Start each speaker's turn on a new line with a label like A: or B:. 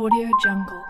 A: Audio Jungle.